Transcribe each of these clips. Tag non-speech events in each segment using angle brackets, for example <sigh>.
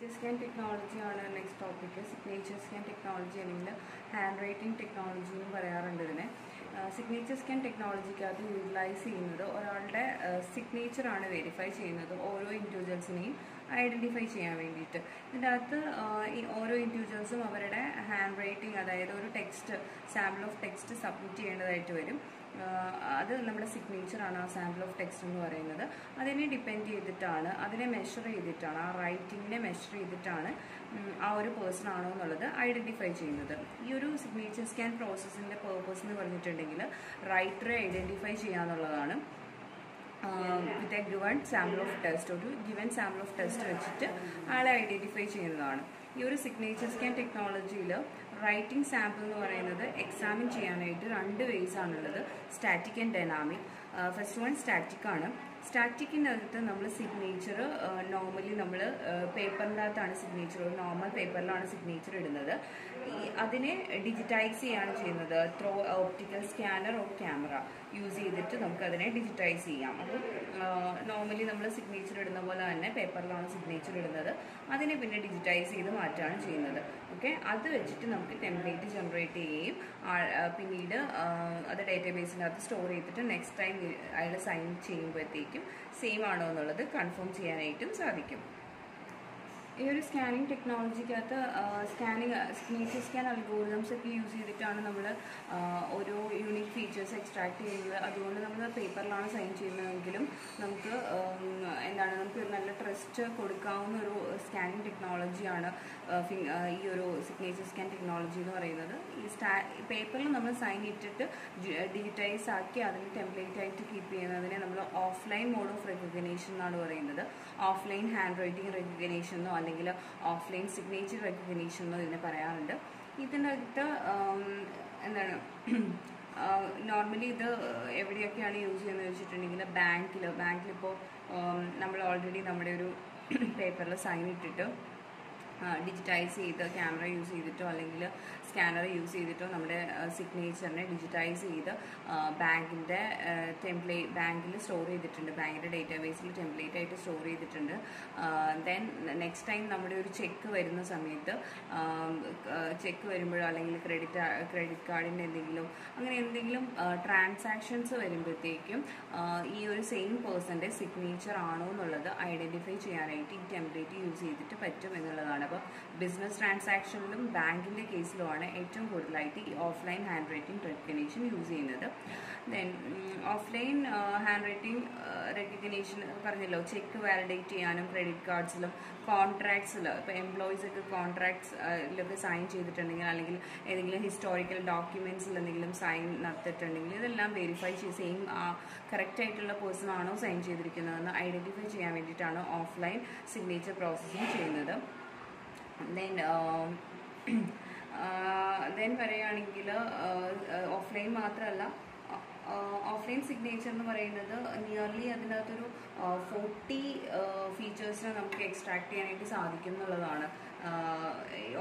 Signature scan ടെക്നോളജിയാണ് next topic signature scan technology അല്ലെങ്കിൽ hand writing technology എന്ന് പറയാറുണ്ട് ഇതിനെ. സിഗ്നേച്ചർ സ്കാൻ ടെക്നോളജിക്കകത്ത് യൂട്ടിലൈസ് ചെയ്യുന്നത് ഒരാളുടെ സിഗ്നേച്ചർ ആണ് വെരിഫൈ ചെയ്യുന്നത് ഓരോ ഇൻഡിവിജ്വൽസിനെയും ഐഡന്റിഫൈ ചെയ്യാൻ വേണ്ടിയിട്ട്. ഇതിന്റെ അകത്ത് ഈ ഓരോ ഇൻഡിവിജ്വൽസും അവരുടെ ഹാൻഡ് റൈറ്റിംഗ് അതായത് ഒരു text sample of text submit ചെയ്യേണ്ടതായിട്ട് വരും. അത് നമ്മുടെ സിഗ്നേച്ചറാണ് ആ സാമ്പിൾ ഓഫ് ടെക്സ്റ്റ് എന്ന് പറയുന്നത്. അതിനെ ഡിപ്പെൻഡ് ചെയ്തിട്ടാണ് അതിനെ മെഷർ ചെയ്തിട്ടാണ് ആ റൈറ്റിങ്ങിനെ മെഷർ ചെയ്തിട്ടാണ് ആ ഒരു പേഴ്സൺ ആണോ എന്നുള്ളത് ഐഡന്റിഫൈ ചെയ്യുന്നത്. ഈ ഒരു സിഗ്നേച്ചർ സ്കാൻ പ്രോസസ്സിന്റെ പേർപ്പസ് എന്ന് പറഞ്ഞിട്ടുണ്ടെങ്കിൽ റൈറ്ററെ identify ചെയ്യാന്നുള്ളതാണ്. With a given sample of test ഒരു ഗിവൻ സാമ്പിൾ ഓഫ് ടെസ്റ്റ് വെച്ചിട്ട് ആളെ ഐഡന്റിഫൈ ചെയ്യുന്നതാണ്. ഈ ഒരു സിഗ്നേച്ചർ സ്കാൻ ടെക്നോളജിയിൽ റൈറ്റിംഗ് സാമ്പിൾ എന്ന് പറയുന്നത് എക്സാമിൻ ചെയ്യാനായിട്ട് രണ്ട് വേസ് ആണുള്ളത്. Static and dynamic first one static ആണ്. സ്റ്റാറ്റിക്കിന്റെ അകത്ത് നമ്മൾ സിഗ്നേച്ചർ നോർമലി നമ്മൾ പേപ്പറിന്റെ അകത്താണ് സിഗ്നേച്ചർ നോർമൽ പേപ്പറിലാണ് സിഗ്നേച്ചർ ഇടുന്നത്. അതിനെ ഡിജിറ്റൈസ് ചെയ്യാണ് ചെയ്യുന്നത്. Through optical scanner or camera use ചെയ്തിട്ട് നമുക്കതിനെ ഡിജിറ്റൈസ് ചെയ്യാം. അപ്പം നോർമലി നമ്മൾ സിഗ്നേച്ചർ ഇടുന്ന പോലെ തന്നെ പേപ്പറിലാണ് സിഗ്നേച്ചർ ഇടുന്നത്. അതിനെ പിന്നെ ഡിജിറ്റൈസ് ചെയ്ത് മാറ്റുകയാണ് ചെയ്യുന്നത്. ഓക്കെ അത് വെച്ചിട്ട് നമുക്ക് ടെംപ്ലേറ്റ് ജനറേറ്റ് ചെയ്യുകയും പിന്നീട് അത് ഡേറ്റാബേസിനകത്ത് സ്റ്റോർ ചെയ്തിട്ട് നെക്സ്റ്റ് ടൈം അയാൾ സൈൻ ചെയ്യുമ്പോഴത്തേക്കും സെയിം ആണോ എന്നുള്ളത് കൺഫേം ചെയ്യാനായിട്ടും സാധിക്കും. ഈ ഒരു സ്കാനിങ് ടെക്നോളജിക്കകത്ത് സ്കാനിങ് നേച്ചർ സ്കാൻ അൽഗോറിതംസ് ഒക്കെ യൂസ് ചെയ്തിട്ടാണ് നമ്മൾ ഓരോ യൂണിക് ഫീച്ചേഴ്സ് എക്സ്ട്രാക്ട് ചെയ്യുന്നത്. അതുകൊണ്ട് നമ്മൾ പേപ്പറിലാണ് സൈൻ ചെയ്യുന്നതെങ്കിലും നമുക്ക് എന്താണ് നമുക്ക് നല്ല ട്രസ്റ്റ് കൊടുക്കാവുന്ന ഒരു സ്കാനിങ് ടെക്നോളജിയാണ് ഈ ഒരു സിഗ്നേച്ചർ സ്കാൻ ടെക്നോളജി എന്ന് പറയുന്നത്. ഈ സ്റ്റാ പേപ്പറിൽ നമ്മൾ സൈൻ ഇട്ടിട്ട് ഡിജിറ്റൈസ് ആക്കി അതിന് ടെംപ്ലേറ്റ് ആയിട്ട് കീപ്പ് ചെയ്യുന്നതിനെ നമ്മൾ ഓഫ്ലൈൻ മോഡ് ഓഫ് റെക്കഗ്നേഷൻ എന്നാണ് പറയുന്നത്. ഓഫ്ലൈൻ ഹാൻഡ് റൈറ്റിംഗ് റെക്കഗ്നേഷൻ എന്നോ അല്ലെങ്കിൽ ഓഫ്ലൈൻ സിഗ്നേച്ചർ റെക്കഗ്നേഷൻ എന്നോ ഇതിനെ പറയാറുണ്ട്. ഇതിന്റെ അകത്ത് എന്താണ് <clears throat> നോർമലി ഇത് എവിടെയൊക്കെയാണ് യൂസ് ചെയ്യുന്നത് വെച്ചിട്ടുണ്ടെങ്കിൽ ബാങ്കിൽ ബാങ്കിലിപ്പോൾ നമ്മൾ ഓൾറെഡി നമ്മുടെ ഒരു <clears throat> പേപ്പറിൽ സൈൻ ഇട്ടിട്ട് ഡിജിറ്റൈസ് ചെയ്ത് ക്യാമറ യൂസ് ചെയ്തിട്ടോ അല്ലെങ്കിൽ സ്കാനർ യൂസ് ചെയ്തിട്ടോ നമ്മുടെ സിഗ്നേച്ചറിനെ ഡിജിറ്റൈസ് ചെയ്ത് ബാങ്കിന്റെ ടെംപ്ലേ ബാങ്കിൽ സ്റ്റോർ ചെയ്തിട്ടുണ്ട്. ബാങ്കിന്റെ ഡേറ്റാബേസിൽ ടെംപ്ലേറ്റ് ആയിട്ട് സ്റ്റോർ ചെയ്തിട്ടുണ്ട്. ദെൻ നെക്സ്റ്റ് ടൈം നമ്മുടെ ഒരു ചെക്ക് വരുന്ന സമയത്ത് ചെക്ക് വരുമ്പോഴോ അല്ലെങ്കിൽ ക്രെഡിറ്റ് ക്രെഡിറ്റ് കാർഡിന്റെ എന്തെങ്കിലും അങ്ങനെ എന്തെങ്കിലും ട്രാൻസാക്ഷൻസ് വരുമ്പോഴത്തേക്കും ഈ ഒരു സെയിം പേഴ്സന്റെ സിഗ്നേച്ചർ ആണോ എന്നുള്ളത് ഐഡന്റിഫൈ ചെയ്യാനായിട്ട് ഈ ടെംപ്ലേറ്റ് യൂസ് ചെയ്തിട്ട് പറ്റും എന്നുള്ളതാണ്. അപ്പോൾ ബിസിനസ് ട്രാൻസാക്ഷനിലും ബാങ്കിന്റെ കേസിലുമാണ് ഏറ്റവും കൂടുതലായിട്ട് ഈ offline hand writing recognition use ചെയ്യുന്നത് then offline hand writing recognition പറഞ്ഞല്ലോ ചെക്ക് വാലിഡേറ്റ് ചെയ്യാനും ക്രെഡിറ്റ് കാർഡ്സിലും കോൺട്രാക്ട്സിൽ ഇപ്പോൾ എംപ്ലോയീസ് ഒക്കെ കോൺട്രാക്ട്സിലൊക്കെ സൈൻ ചെയ്തിട്ടുണ്ടെങ്കിൽ അല്ലെങ്കിൽ ഏതെങ്കിലും ഹിസ്റ്റോറിക്കൽ ഡോക്യുമെന്റ്സിൽ എന്തെങ്കിലും സൈൻ നടത്തിയിട്ടുണ്ടെങ്കിൽ ഇതെല്ലാം വെരിഫൈ ചെയ്ത് സെയിം കറക്റ്റ് ആയിട്ടുള്ള പേഴ്സൺ ആണോ സൈൻ ചെയ്തിരിക്കുന്നതെന്ന് ഐഡന്റിഫൈ ചെയ്യാൻ വേണ്ടിയിട്ടാണ് ഓഫ്ലൈൻ സിഗ്നേച്ചർ പ്രോസസ്സിങ് ചെയ്യുന്നത്. ദെൻ ദെൻ <clears throat> പറയുകയാണെങ്കിൽ ഓഫ്ലൈൻ മാത്രമല്ല ഓഫ്ലൈൻ സിഗ്നേച്ചർ എന്ന് പറയുന്നത് നിയർലി അതിനകത്തൊരു ഫോർട്ടി ഫീച്ചേഴ്സിനെ നമുക്ക് എക്സ്ട്രാക്ട് ചെയ്യാനായിട്ട് സാധിക്കും എന്നുള്ളതാണ്.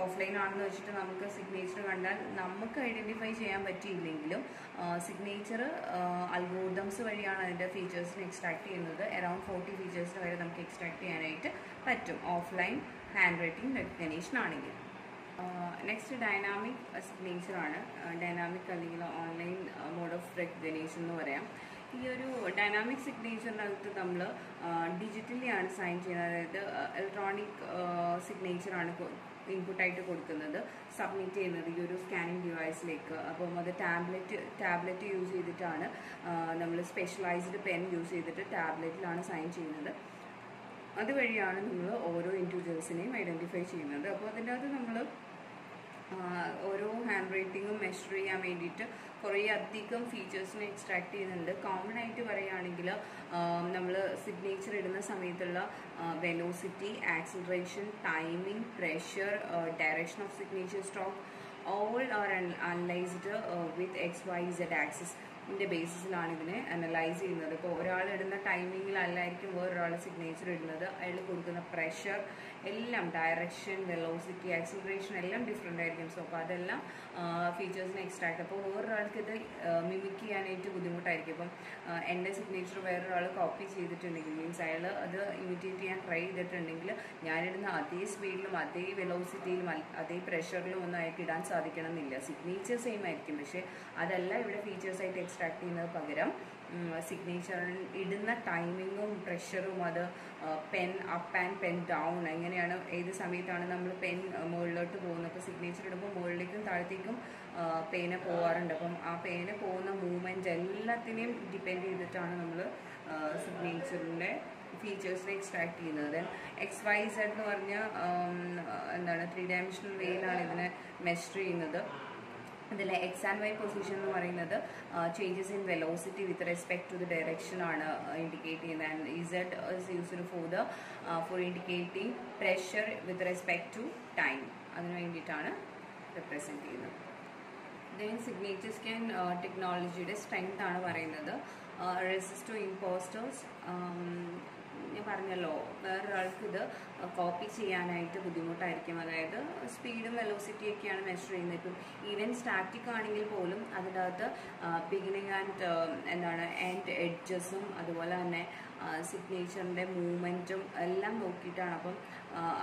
ഓഫ്ലൈൻ ആണെന്ന് വെച്ചിട്ട് നമുക്ക് സിഗ്നേച്ചർ കണ്ടാൽ നമുക്ക് ഐഡന്റിഫൈ ചെയ്യാൻ പറ്റിയില്ലെങ്കിലും സിഗ്നേച്ചർ അൽഗോർഡംസ് വഴിയാണ് അതിന്റെ ഫീച്ചേഴ്സിനെ എക്സ്ട്രാക്ട് ചെയ്യുന്നത്. അറൌണ്ട് ഫോർട്ടി ഫീച്ചേഴ്സിന് വരെ നമുക്ക് എക്സ്ട്രാക്ട് ചെയ്യാനായിട്ട് പറ്റും ഓഫ്ലൈൻ ഹാൻഡ് റൈറ്റിംഗ് റെക്കഗ്നേഷൻ ആണെങ്കിൽ നെക്സ്റ്റ് ഡൈനാമിക് സിഗ്നേച്ചർ ആണ്. ഡൈനാമിക് അല്ലെങ്കിൽ ഓൺലൈൻ മോഡ് ഓഫ് റെക്കഗ്നേഷൻ എന്ന് പറയാം. ഈ ഒരു ഡൈനാമിക് സിഗ്നേച്ചറിനകത്ത് നമ്മൾ ഡിജിറ്റലി ആണ് സൈൻ ചെയ്യുന്നത്. അതായത് ഇലക്ട്രോണിക് സിഗ്നേച്ചറാണ് ഇൻപുട്ടായിട്ട് കൊടുക്കുന്നത് സബ്മിറ്റ് ചെയ്യുന്നത് ഈ ഒരു സ്കാനിങ് ഡിവൈസിലേക്ക് അപ്പം അത് ടാബ്ലറ്റ് ടാബ്ലറ്റ് യൂസ് ചെയ്തിട്ടാണ് നമ്മൾ സ്പെഷ്യലൈസ്ഡ് പെൻ യൂസ് ചെയ്തിട്ട് ടാബ്ലറ്റിലാണ് സൈൻ ചെയ്യുന്നത്. അതുവഴിയാണ് നമ്മൾ ഓരോ ഇൻഡിവിജ്വൽസിനെയും ഐഡന്റിഫൈ ചെയ്യുന്നത്. അപ്പോൾ അതിന്റെ അകത്ത് നമ്മൾ ഓരോ ഹാൻഡ് റൈറ്റിങ്ങും മെഷർ ചെയ്യാൻ വേണ്ടിയിട്ട് കുറേ അധികം ഫീച്ചേഴ്സിനെ എക്സ്ട്രാക്ട് ചെയ്യുന്നുണ്ട്. കോമൺ ആയിട്ട് പറയുകയാണെങ്കിൽ നമ്മൾ സിഗ്നേച്ചർ ഇടുന്ന സമയത്തുള്ള velocity acceleration timing pressure direction of signature stroke all are analysed with X Y Z axis ഇതിന്റെ ബേസിസിലാണ് ഇതിനെ അനലൈസ് ചെയ്യുന്നത്. ഇപ്പോൾ ഒരാൾ ഇടുന്ന ടൈമിങ്ങിലല്ലായിരിക്കും വേറൊരാൾ സിഗ്നേച്ചർ ഇടുന്നത്. അയാൾ കൊടുക്കുന്ന പ്രഷർ എല്ലാം ഡയറക്ഷൻ വെലോസിറ്റി ആക്സിലറേഷൻ എല്ലാം ഡിഫറെന്റ് ആയിരിക്കും. സോ അപ്പോൾ അതെല്ലാം ഫീച്ചേഴ്സിനെ എക്സ്ട്രാക്ട് അപ്പോൾ വേറൊരാൾക്ക് ഇത് മിമിക് ചെയ്യാനായിട്ട് ബുദ്ധിമുട്ടായിരിക്കും. ഇപ്പം എന്റെ സിഗ്നേച്ചർ വേറൊരാൾ കോപ്പി ചെയ്തിട്ടുണ്ടെങ്കിൽ മീൻസ് അയാൾ അത് ഇമിറ്റേറ്റ് ചെയ്യാൻ ട്രൈ ചെയ്തിട്ടുണ്ടെങ്കിൽ ഞാനിടുന്ന അതേ സ്പീഡിലും അതേ വെലോസിറ്റിയിലും അതേ പ്രഷറിലും ഒന്നും അയാൾക്ക് ഇടാൻ സാധിക്കണം എന്നില്ല സിഗ്നേച്ചർ സെയിം ആയിരിക്കും. പക്ഷേ അതല്ല ഇവിടെ ഫീച്ചേഴ്സായിട്ട് എക്സ്ട്രാക്ട് ചെയ്യുന്നത് പകരം സിഗ്നേച്ചറിൽ ഇടുന്ന ടൈമിങ്ങും പ്രഷറും അത് pen up and pen down എങ്ങനെയാണ് ഏത് സമയത്താണ് നമ്മൾ പെൻ മുകളിലോട്ട് പോകുന്നത്? അപ്പോൾ സിഗ്നേച്ചർ ഇടുമ്പോൾ മുകളിലേക്കും താഴത്തേക്കും പേന പോവാറുണ്ട്. അപ്പം ആ പേന പോകുന്ന മൂവ്മെന്റ് എല്ലാത്തിനെയും ഡിപ്പെൻഡ് ചെയ്തിട്ടാണ് നമ്മൾ സിഗ്നേച്ചറിന്റെ ഫീച്ചേഴ്സിനെ എക്സ്ട്രാക്ട് ചെയ്യുന്നത്. ദെൻ എക്സ് വൈ സെഡ് എന്ന് പറഞ്ഞ എന്താണ് ത്രീ ഡയമെൻഷണൽ വേയിലാണ് ഇതിനെ മെഷർ ചെയ്യുന്നത്. അതിൽ എക്സ് ആൻഡ് വൈ പൊസിഷൻ എന്ന് പറയുന്നത് changes in velocity with respect to the direction ആണ് ഇൻഡിക്കേറ്റ് ചെയ്യുന്നത്. And Z is used for the for indicating pressure with respect to time അതിന് വേണ്ടിയിട്ടാണ് റെപ്രസെന്റ് ചെയ്യുന്നത്. ദെൻ സിഗ്നേച്ചർ സ്കാൻ ടെക്നോളജിയുടെ സ്ട്രെങ്ത് ആണ് പറയുന്നത്. റെസിസ്റ്റ് ടു ഇമ്പോസ്റ്റേഴ്സ് ഞാൻ പറഞ്ഞല്ലോ വേറൊരാൾക്ക് ഇത് കോപ്പി ചെയ്യാനായിട്ട് ബുദ്ധിമുട്ടായിരിക്കും. അതായത് സ്പീഡും വെലോസിറ്റി ഒക്കെയാണ് മെഷർ ചെയ്യുന്നത്. ഇപ്പം ഈവൻ സ്റ്റാറ്റിക് ആണെങ്കിൽ പോലും അതിന്റെ അകത്ത് ബിഗിനിങ് ആൻഡ് എന്താണ് ആൻഡ് എഡ്ജസും അതുപോലെ തന്നെ സിഗ്നേച്ചറിന്റെ മൂവ്മെന്റും എല്ലാം നോക്കിയിട്ടാണ്. അപ്പം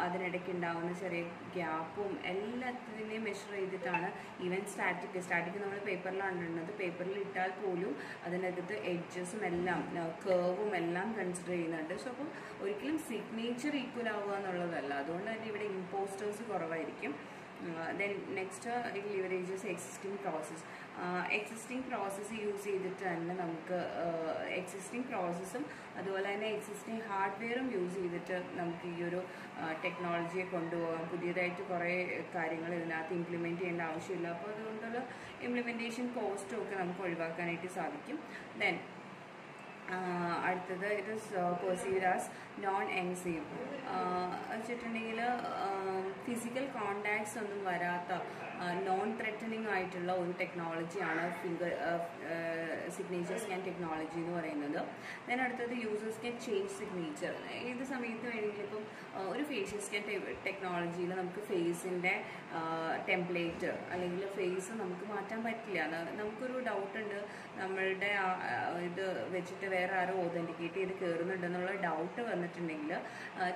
അതിനിടയ്ക്ക് ഉണ്ടാകുന്ന ചെറിയ ഗ്യാപ്പും എല്ലാത്തിനെയും മെഷർ ചെയ്തിട്ടാണ് ഈവൻ സ്റ്റാറ്റിക് സ്റ്റാറ്റിക് നമ്മൾ പേപ്പറിലാണ് ഇടുന്നത്. പേപ്പറിൽ ഇട്ടാൽ പോലും അതിനകത്ത് എഡ്ജസും എല്ലാം കേവും എല്ലാം കൺസിഡർ ചെയ്യുന്നുണ്ട്. സോ അപ്പം ഒരിക്കലും സിഗ്നേച്ചർ ഈക്വൽ ആവുക എന്നുള്ളതല്ല. അതുകൊണ്ട് തന്നെ ഇവിടെ ഇമ്പോസ്റ്റേഴ്സ് കുറവായിരിക്കും. Then next leverages existing process existing process use ചെയ്തിട്ട് തന്നെ നമുക്ക് എക്സിസ്റ്റിംഗ് പ്രോസസ്സും അതുപോലെ തന്നെ എക്സിസ്റ്റിംഗ് ഹാർഡ്വെയറും യൂസ് ചെയ്തിട്ട് നമുക്ക് ഈ ഒരു ടെക്നോളജിയെ കൊണ്ടുപോകാം. പുതിയതായിട്ട് കുറേ കാര്യങ്ങൾ ഇതിനകത്ത് ഇംപ്ലിമെന്റ് ചെയ്യേണ്ട ആവശ്യമില്ല. അപ്പോൾ അതുകൊണ്ടുള്ള ഇംപ്ലിമെന്റേഷൻ കോസ്റ്റും ഒക്കെ നമുക്ക് ഒഴിവാക്കാനായിട്ട് സാധിക്കും. ദെൻ അടുത്തത് ഇത് പെർസീവ് ആസ് നോൺ എൻസീവ് വെച്ചിട്ടുണ്ടെങ്കിൽ ഫിസിക്കൽ കോണ്ടാക്ട്സ് ഒന്നും വരാത്ത നോൺ ത്രെറ്റനിങ് ആയിട്ടുള്ള ഒരു ടെക്നോളജിയാണ് ഫിംഗർ സിഗ്നേച്ചർ സ്കാൻ ടെക്നോളജി എന്ന് പറയുന്നത്. ഞാൻ അടുത്തത് യൂസേഴ്സ് ക്യാൻ ചേഞ്ച് സിഗ്നേച്ചർ ഏത് സമയത്ത് വേണമെങ്കിലും ഇപ്പം ഒരു ഫേഷ്യൽ സ്കാൻ ടെക്നോളജിയിൽ നമുക്ക് ഫേസിന്റെ ടെംപ്ലേറ്റ് അല്ലെങ്കിൽ ഫേസ് നമുക്ക് മാറ്റാൻ പറ്റില്ല. നമുക്കൊരു ഡൗട്ട് ഉണ്ട്. നമ്മളുടെ ഇത് വെച്ചിട്ട് വേറെ ആരോ ഓതന്റിക്കേറ്റ് ചെയ്ത് കയറുന്നുണ്ടെന്നുള്ള ഡൗട്ട് വന്നിട്ടുണ്ടെങ്കിൽ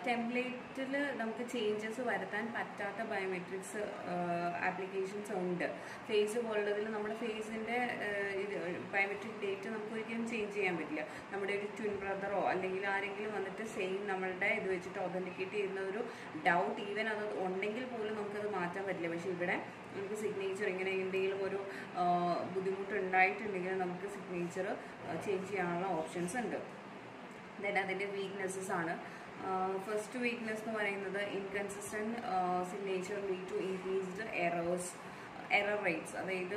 ടെംപ്ലേറ്റിൽ നമുക്ക് ചേഞ്ചസ് വരുത്താൻ പറ്റാത്ത ബയോമെട്രിക്സ് ആപ്ലിക്കേഷൻസ് ഉണ്ട്. ഫേസ് പോലുള്ളതിൽ നമ്മുടെ ഫേസിന്റെ ഇത് ബയോമെട്രിക് ഡേറ്റ് നമുക്ക് ഒരിക്കലും ചേഞ്ച് ചെയ്യാൻ പറ്റില്ല. നമ്മുടെ ഒരു ട്വിൻ ബ്രദറോ അല്ലെങ്കിൽ ആരെങ്കിലും വന്നിട്ട് സെയിം നമ്മളുടെ ഇത് വെച്ചിട്ട് ഒതന്റിക്കേറ്റ് ചെയ്യുന്ന ഒരു ഡൗട്ട് ഈവൻ അത് ഉണ്ടെങ്കിൽ പോലും നമുക്കത് മാറ്റാൻ പറ്റില്ല. പക്ഷേ ഇവിടെ നമുക്ക് സിഗ്നേച്ചർ ഇങ്ങനെ എന്തെങ്കിലും ഒരു ബുദ്ധിമുട്ടുണ്ടായിട്ടുണ്ടെങ്കിൽ നമുക്ക് സിഗ്നേച്ചർ ചേഞ്ച് ചെയ്യാനുള്ള ഓപ്ഷൻസ് ഉണ്ട്. ദെൻ അതിന്റെ വീക്ക്നെസ്സസ് ആണ്. ഫസ്റ്റ് വീക്ക്നെസ് എന്ന് പറയുന്നത് inconsistent signature lead to increased errors error rates അതായത്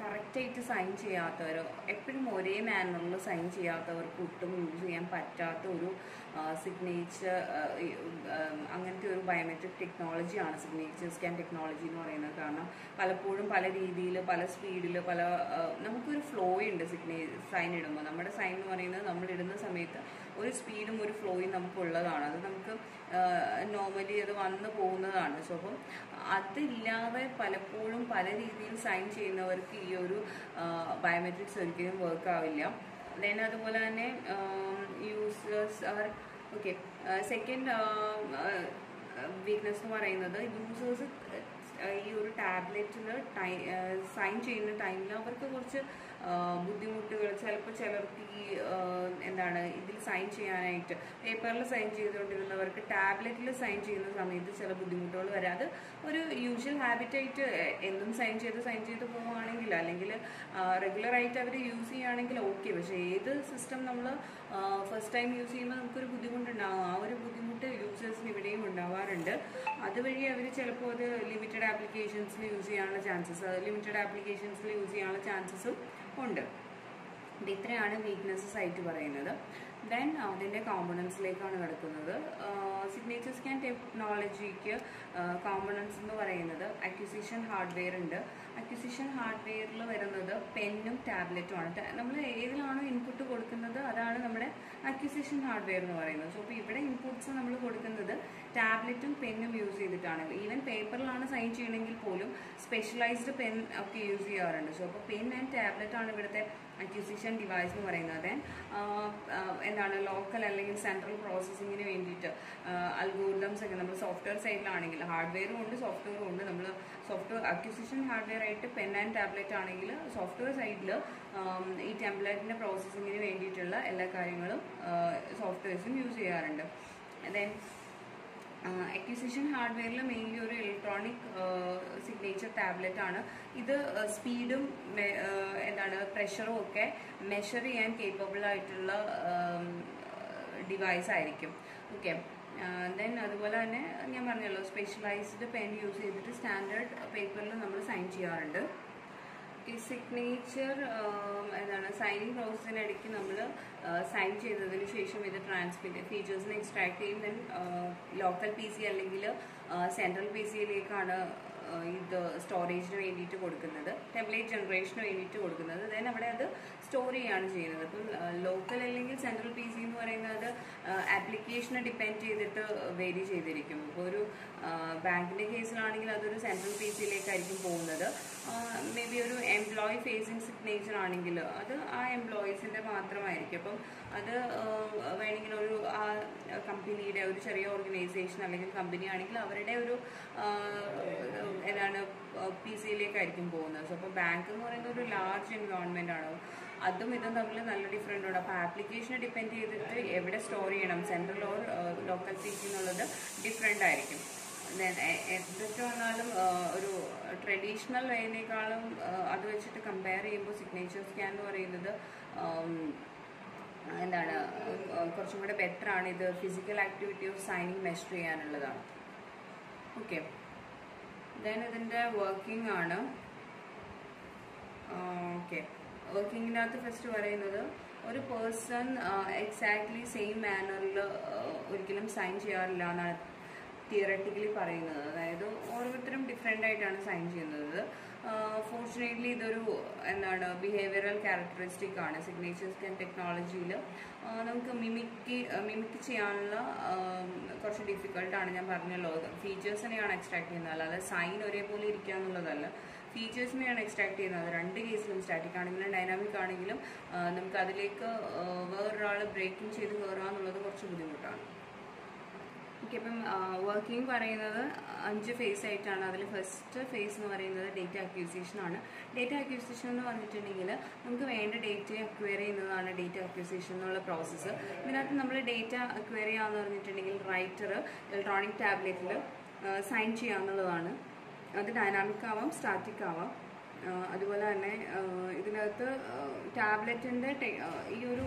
കറക്റ്റായിട്ട് സൈൻ ചെയ്യാത്തവർ എപ്പോഴും ഒരേ മാനറിൽ സൈൻ ചെയ്യാത്തവർക്ക് ഒട്ടും യൂസ് ചെയ്യാൻ പറ്റാത്ത ഒരു സിഗ്നേച്ചർ അങ്ങനത്തെ ഒരു ബയോമെട്രിക് ടെക്നോളജിയാണ് സിഗ്നേച്ചർ സ്കാൻ ടെക്നോളജി എന്ന് പറയുന്നത്. കാരണം പലപ്പോഴും പല രീതിയിൽ പല സ്പീഡിൽ പല നമുക്കൊരു ഫ്ലോ ഉണ്ട് സിഗ്നേ സൈൻ ഇടുമ്പോൾ നമ്മുടെ സൈൻ എന്ന് പറയുന്നത് നമ്മൾ ഇടുന്ന സമയത്ത് ഒരു സ്പീഡും ഒരു ഫ്ലോയും നമുക്കുള്ളതാണ്. അത് നമുക്ക് നോർമലി അത് വന്നു പോകുന്നതാണ്. സോ അപ്പം അതില്ലാതെ പലപ്പോഴും പല രീതിയിൽ സൈൻ ചെയ്യുന്നവർക്ക് ഈ ഒരു ബയോമെട്രിക്സ് ഒരിക്കലും വർക്ക് ആവില്ല. ദെൻ അതുപോലെ തന്നെ users are okay second weakness എന്ന് പറയുന്നത് യൂസേഴ്സ് ഈ ഒരു ടാബ്ലറ്റിൽ ടൈ സൈൻ ചെയ്യുന്ന ടൈമിൽ അവർക്ക് കുറച്ച് ബുദ്ധിമുട്ടുകൾ. ചിലപ്പോൾ ചിലർക്ക് ഈ എന്താണ് ഇതിൽ സൈൻ ചെയ്യാനായിട്ട് പേപ്പറിൽ സൈൻ ചെയ്തുകൊണ്ടിരുന്നവർക്ക് ടാബ്ലറ്റിൽ സൈൻ ചെയ്യുന്ന സമയത്ത് ചില ബുദ്ധിമുട്ടുകൾ വരാതെ ഒരു യൂഷ്വൽ ഹാബിറ്റായിട്ട് എന്നും സൈൻ ചെയ്ത് സൈൻ ചെയ്ത് പോവുകയാണെങ്കിൽ അല്ലെങ്കിൽ റെഗുലറായിട്ട് അവർ യൂസ് ചെയ്യുകയാണെങ്കിൽ ഓക്കെ പക്ഷേ ഏത് സിസ്റ്റം നമ്മൾ ഫസ്റ്റ് ടൈം യൂസ് ചെയ്യുമ്പോൾ നമുക്കൊരു ബുദ്ധിമുട്ടുണ്ടാകും ആ ഒരു ബുദ്ധിമുട്ട് യൂസേഴ്സിന് ഇവിടെയും ഉണ്ടാവാറുണ്ട്. അതുവഴി അവർ ചിലപ്പോൾ അത് ലിമിറ്റഡ് ആപ്ലിക്കേഷൻസിൽ യൂസ് ചെയ്യാനുള്ള ചാൻസസ് ലിമിറ്റഡ് ആപ്ലിക്കേഷൻസിൽ യൂസ് ചെയ്യാനുള്ള ചാൻസസും ഉണ്ട്. ഇത് ഇത്രയാണ് വീക്ക്നെസ്സസ് ആയിട്ട് പറയുന്നത്. ദെൻ അതിന്റെ കോമ്പണൻസിലേക്കാണ് കിടക്കുന്നത്. സിഗ്നേച്ചർ സ്കാൻ ടെക്നോളജിക്ക് കോമ്പണൻസ് എന്ന് പറയുന്നത് അക്വിസിഷൻ ഹാർഡ്വെയർ ഉണ്ട്. അക്വിസിഷൻ ഹാർഡ്വെയറിൽ വരുന്നത് പെന്നും ടാബ്ലറ്റും ആണ്. നമ്മൾ ഏതിലാണോ ഇൻപുട്ട് കൊടുക്കുന്നത് അതാണ് നമ്മുടെ അക്വിസിഷൻ ഹാർഡ്വെയർ എന്ന് പറയുന്നത്. സോ അപ്പോൾ ഇവിടെ ഇൻപുട്സ് നമ്മൾ കൊടുക്കുന്നത്. ടാബ്ലറ്റും പെന്നും യൂസ് ചെയ്തിട്ടാണ് ഈവൻ പേപ്പറിലാണ് സൈൻ ചെയ്യണമെങ്കിൽ പോലും സ്പെഷ്യലൈസ്ഡ് പെൻ ഒക്കെ യൂസ് ചെയ്യാറുണ്ട്. സോ അപ്പോൾ പെൻ ആൻഡ് ടാബ്ലറ്റ് ആണ് ഇവിടുത്തെ അക്യൂസിഷൻ ഡിവൈസ് എന്ന് പറയുന്നത്. എന്താണ് ലോക്കൽ അല്ലെങ്കിൽ സെൻട്രൽ പ്രോസസ്സിങ്ങിന് വേണ്ടിയിട്ട് അൽഗോറിതംസ് ഒക്കെ നമ്മൾ സോഫ്റ്റ്വെയർ സൈഡിലാണെങ്കിൽ ഹാർഡ്വെയറും ഉണ്ട് സോഫ്റ്റ്വെയറും ഉണ്ട്. നമ്മൾ സോഫ്റ്റ്വെയർ അക്യൂസിഷൻ ഹാർഡ്വെയർ ആയിട്ട് പെൻ ആൻഡ് ടാബ്ലറ്റ് ആണെങ്കിൽ സോഫ്റ്റ്വെയർ സൈഡിൽ ഈ ടാബ്ലറ്റിന്റെ പ്രോസസ്സിങ്ങിന് വേണ്ടിയിട്ടുള്ള എല്ലാ കാര്യങ്ങളും സോഫ്റ്റ്വെയർസും യൂസ് ചെയ്യാറുണ്ട്. ദെൻ അക്വിസിഷൻ ഹാർഡ്വെയറിൽ മെയിൻലി ഒരു ഇലക്ട്രോണിക് സിഗ്നേച്ചർ ടാബ്ലറ്റ് ആണ്. ഇത് സ്പീഡും എന്താണ് പ്രഷറും ഒക്കെ മെഷർ ചെയ്യാൻ കേപ്പബിൾ ആയിട്ടുള്ള ഡിവൈസ് ആയിരിക്കും. ഓക്കെ ദെൻ അതുപോലെ തന്നെ ഞാൻ പറഞ്ഞല്ലോ സ്പെഷ്യലൈസ്ഡ് പെൻ യൂസ് ചെയ്തിട്ട് സ്റ്റാൻഡേർഡ് പേപ്പറിൽ നമ്മൾ സൈൻ ചെയ്യാറുണ്ട്. ഈ സിഗ്നേച്ചർ എന്താണ് സൈനിങ് പ്രോസസ്സിനിടയ്ക്ക് നമ്മൾ സൈൻ ചെയ്തതിന് ശേഷം ഇത് ട്രാൻസ്മിറ്റ് ഫീച്ചേഴ്സിനെ എക്സ്ട്രാക്ട് ചെയ്യും ദെൻ ലോക്കൽ പി സി അല്ലെങ്കിൽ സെൻട്രൽ പി സിയിലേക്കാണ് ഇത് സ്റ്റോറേജിന് വേണ്ടിയിട്ട് കൊടുക്കുന്നത്. ടെംപ്ലേറ്റ് ജനറേഷന് വേണ്ടിയിട്ട് കൊടുക്കുന്നത്. ദെൻ അവിടെ അത് സ്റ്റോർ ചെയ്യുകയാണ് ചെയ്യുന്നത്. അപ്പം ലോക്കൽ അല്ലെങ്കിൽ സെൻട്രൽ പി സി എന്ന് പറയുന്നത് ആപ്ലിക്കേഷനെ ഡിപ്പെൻഡ് ചെയ്തിട്ട് വേരി ചെയ്തിരിക്കും. ഇപ്പോൾ ഒരു ബാങ്കിന്റെ കേസിലാണെങ്കിൽ അതൊരു സെൻട്രൽ പി സിയിലേക്കായിരിക്കും പോകുന്നത്. മേ ബി ഒരു എംപ്ലോയി ഫേസിങ് സിഗ്നേച്ചർ ആണെങ്കിൽ അത് ആ എംപ്ലോയീസിന്റെ മാത്രമായിരിക്കും. അപ്പം അത് വേണമെങ്കിൽ ഒരു ആ കമ്പനിയുടെ ഒരു ചെറിയ ഓർഗനൈസേഷൻ അല്ലെങ്കിൽ കമ്പനി ആണെങ്കിൽ അവരുടെ ഒരു ഏതാണ് പി സിയിലേക്കായിരിക്കും പോകുന്നത്. സോ അപ്പോൾ ബാങ്ക് എന്ന് പറയുന്നത് ഒരു ലാർജ് എൻവയോൺമെന്റ് ആണ്. അതും ഇതും തമ്മിൽ നല്ല ഡിഫറെന്റ് ഉണ്ട്. അപ്പോൾ ആപ്ലിക്കേഷനെ ഡിപ്പെൻഡ് ചെയ്തിട്ട് എവിടെ സ്റ്റോർ ചെയ്യണം? സെൻട്രൽ ഓർ ലോക്കൽ പി എന്നുള്ളത് ഡിഫറെന്റ് ആയിരിക്കും. എന്തൊക്കെ വന്നാലും ഒരു ട്രഡീഷണൽ വേനേക്കാളും അത് വെച്ചിട്ട് കമ്പയർ ചെയ്യുമ്പോൾ സിഗ്നേച്ചർ സ്കാൻ എന്ന് പറയുന്നത് എന്താണ് കുറച്ചും കൂടെ ബെറ്റർ ആണ്. ഇത് physical activity of signing measure ചെയ്യാനുള്ളതാണ്. Okay then ഇതിന്റെ വർക്കിംഗ് ആണ്. ഓക്കെ വർക്കിങ്ങിനകത്ത് ഫസ്റ്റ് പറയുന്നത് ഒരു പേഴ്സൺ എക്സാക്ട്ലി സെയിം മാനറിൽ ഒരിക്കലും സൈൻ ചെയ്യാറില്ല എന്നാണ് തിയറട്ടിക്കലി പറയുന്നത്. അതായത് ഓരോരുത്തരും ഡിഫറെന്റ് ആയിട്ടാണ് സൈൻ ചെയ്യുന്നത്. ഫോർച്ചുനേറ്റ്ലി ഇതൊരു എന്താണ് ബിഹേവിയറൽ ക്യാരക്ടറിസ്റ്റിക് ആണ്. സിഗ്നേച്ചേഴ്സ് ആൻഡ് ടെക്നോളജിയിൽ നമുക്ക് മിമിക്ക് മിമിക്ക് ചെയ്യാനുള്ള കുറച്ച് ഡിഫിക്കൾട്ടാണ് ഞാൻ പറഞ്ഞല്ലോ. ഫീച്ചേഴ്സിനെയാണ് എക്സ്ട്രാക്ട് ചെയ്യുന്നത്. അല്ലാതെ സൈൻ ഒരേപോലെ ഇരിക്കുക എന്നുള്ളതല്ല. ഫീച്ചേഴ്സിനെയാണ് എക്സ്ട്രാക്ട് ചെയ്യുന്നത്. രണ്ട് കേസിലും സ്റ്റാറ്റിക് ആണെങ്കിലും ഡൈനാമിക് ആണെങ്കിലും നമുക്ക് അതിലേക്ക് വേറൊരാൾ ബ്രേക്കിംഗ് ചെയ്ത് കയറുക എന്നുള്ളത് കുറച്ച് ബുദ്ധിമുട്ടാണ്. ഓക്കെ വർക്കിംഗ് പറയുന്നത് അഞ്ച് ഫേസ് ആയിട്ടാണ്. അതിൽ ഫസ്റ്റ് ഫേസ് എന്ന് പറയുന്നത് ഡേറ്റ അക്യൂസിയേഷൻ ആണ്. ഡേറ്റ അക്യൂസിയേഷൻ എന്ന് പറഞ്ഞിട്ടുണ്ടെങ്കിൽ നമുക്ക് വേണ്ട ഡേറ്റ അക്വയർ ചെയ്യുന്നതാണ് ഡേറ്റ അക്യൂസിയേഷൻ എന്നുള്ള പ്രോസസ്സ് ഇതിനകത്ത് നമ്മൾ ഡേറ്റ അക്വയർ ചെയ്യാന്ന് പറഞ്ഞിട്ടുണ്ടെങ്കിൽ റൈറ്റർ ഇലക്ട്രോണിക് ടാബ്ലറ്റിൽ സൈൻ ചെയ്യാന്നുള്ളതാണ്. അത് ഡൈനാമിക് ആവാം സ്റ്റാറ്റിക് ആവാം. അതുപോലെ തന്നെ ഇതിനകത്ത് ടാബ്ലറ്റിന്റെ ഈ ഒരു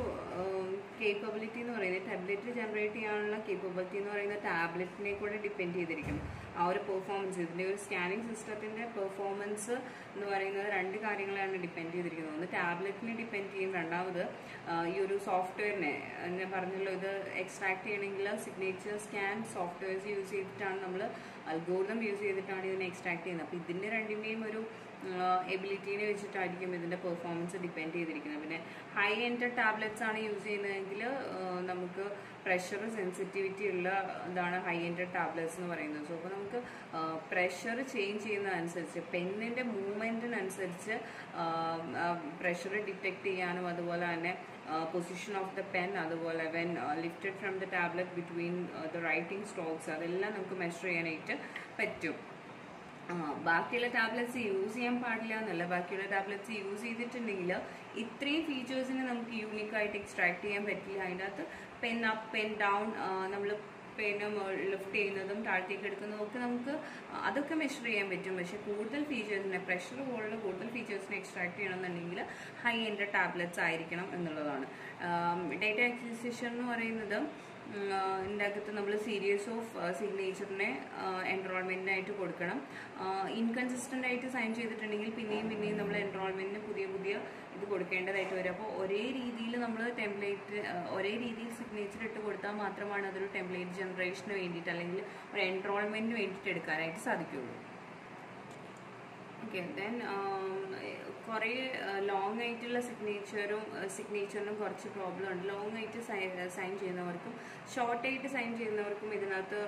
കേപ്പബിലിറ്റി എന്ന് പറയുന്നത് ടാബ്ലറ്റ് ജനറേറ്റ് ചെയ്യാനുള്ള കേപ്പബിലിറ്റി എന്ന് പറയുന്നത് ടാബ്ലറ്റിനെ കൂടെ ഡിപ്പെൻഡ് ചെയ്തിരിക്കും. ആ ഒരു പെർഫോമൻസ് ഇതിന്റെ ഒരു സ്കാനിങ് സിസ്റ്റത്തിന്റെ പെർഫോമൻസ് എന്ന് പറയുന്നത് രണ്ട് കാര്യങ്ങളാണ് ഡിപ്പെൻഡ് ചെയ്തിരിക്കുന്നത്. ഒന്ന് ടാബ്ലറ്റിനെ ഡിപ്പെൻഡ് ചെയ്യും. രണ്ടാമത് ഈ ഒരു സോഫ്റ്റ്വെയറിനെ ഞാൻ പറഞ്ഞല്ലോ ഇത് എക്സ്ട്രാക്ട് ചെയ്യണമെങ്കിൽ സിഗ്നേച്ചർ സ്കാൻ സോഫ്റ്റ്വെയർസ് യൂസ് ചെയ്തിട്ടാണ് നമ്മൾ അൽഗോറിതം യൂസ് ചെയ്തിട്ടാണ് ഇതിനെ എക്സ്ട്രാക്ട് ചെയ്യുന്നത്. അപ്പോൾ ഇതിന്റെ രണ്ടിന്റെയും ഒരു എബിലിറ്റീനെ വെച്ചിട്ടായിരിക്കും ഇതിന്റെ പെർഫോമൻസ് ഡിപ്പെൻഡ് ചെയ്തിരിക്കുന്നത്. പിന്നെ ഹൈ എൻഡ് ടാബ്ലറ്റ്സ് ആണ് യൂസ് ചെയ്യുന്നതെങ്കിൽ നമുക്ക് പ്രഷർ സെൻസിറ്റിവിറ്റി ഉള്ള ഇതാണ് ഹൈ എൻഡ് ടാബ്ലറ്റ്സ് എന്ന് പറയുന്നത്. സോ അപ്പോൾ നമുക്ക് പ്രഷർ ചേഞ്ച് ചെയ്യുന്നതനുസരിച്ച് പെന്നിന്റെ മൂവ്മെന്റിനനുസരിച്ച് പ്രഷർ ഡിറ്റക്ട് ചെയ്യാനും അതുപോലെ തന്നെ പൊസിഷൻ ഓഫ് ദ പെൻ അതുപോലെ when lifted from the tablet between the writing strokes അതെല്ലാം നമുക്ക് മെഷർ ചെയ്യാനായിട്ട് പറ്റും. ബാക്കിയുള്ള ടാബ്ലറ്റ്സ് യൂസ് ചെയ്യാൻ പാടില്ല എന്നല്ല. ബാക്കിയുള്ള ടാബ്ലറ്റ്സ് യൂസ് ചെയ്തിട്ടുണ്ടെങ്കിൽ ഇത്രയും ഫീച്ചേഴ്സിനെ നമുക്ക് യൂണിക്കായിട്ട് എക്സ്ട്രാക്ട് ചെയ്യാൻ പറ്റില്ല. അതിന്റെ അകത്ത് പെൻ അപ്പ് പെൻ ഡൗൺ നമ്മൾ പെന്ന് ലിഫ്റ്റ് ചെയ്യുന്നതും താഴത്തേക്ക് എടുക്കുന്നതും ഒക്കെ നമുക്ക് അതൊക്കെ മെഷർ ചെയ്യാൻ പറ്റും. പക്ഷേ കൂടുതൽ ഫീച്ചേഴ്സിനെ പ്രഷർ പോലുള്ള കൂടുതൽ ഫീച്ചേഴ്സിനെ എക്സ്ട്രാക്ട് ചെയ്യണമെന്നുണ്ടെങ്കിൽ ഹൈ എൻഡ് ടാബ്ലറ്റ്സ് ആയിരിക്കണം എന്നുള്ളതാണ്. ഡേറ്റ അക്വിസിഷൻ എന്ന് പറയുന്നത് ഇതിന്റെ അകത്ത് നമ്മൾ സീരിയസ് ഓഫ് സിഗ്നേച്ചറിനെ എൻറോൾമെന്റിനായിട്ട് കൊടുക്കണം. ഇൻകൺസിസ്റ്റന്റ് ആയിട്ട് സൈൻ ചെയ്തിട്ടുണ്ടെങ്കിൽ പിന്നെയും പിന്നെയും നമ്മൾ എൻറോൾമെന്റിന് പുതിയ പുതിയ ഇത് കൊടുക്കേണ്ടതായിട്ട് വരും. അപ്പോൾ ഒരേ രീതിയിൽ നമ്മൾ ടെംപ്ലേറ്റ് ഒരേ രീതിയിൽ സിഗ്നേച്ചർ ഇട്ട് കൊടുത്താൽ മാത്രമാണ് അതൊരു ടെംപ്ലേറ്റ് ജനറേഷന് വേണ്ടിയിട്ട് അല്ലെങ്കിൽ ഒരു എൻറോൾമെന്റിന് വേണ്ടിയിട്ട് എടുക്കാനായിട്ട് സാധിക്കുകയുള്ളൂ ഓക്കെ ദെൻ കുറേ ലോങ് ആയിട്ടുള്ള സിഗ്നേച്ചറും സിഗ്നേച്ചറിനും കുറച്ച് പ്രോബ്ലം ഉണ്ട്. ലോങ് ആയിട്ട് സൈൻ ചെയ്യുന്നവർക്കും ഷോർട്ടായിട്ട് സൈൻ ചെയ്യുന്നവർക്കും ഇതിനകത്ത്